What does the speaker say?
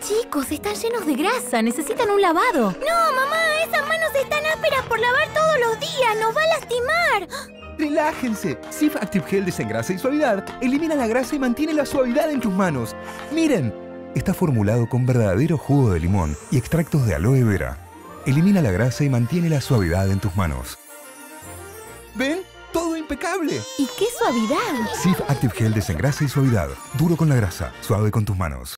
Chicos, están llenos de grasa, necesitan un lavado. No, mamá, esas manos están ásperas por lavar todos los días, nos va a lastimar. Relájense. Sif Active Gel desengrasa y suavidad elimina la grasa y mantiene la suavidad en tus manos. Miren, está formulado con verdadero jugo de limón y extractos de aloe vera. Elimina la grasa y mantiene la suavidad en tus manos. ¿Ven? Todo impecable. ¿Y qué suavidad? Sif Active Gel desengrasa y suavidad. Duro con la grasa, suave con tus manos.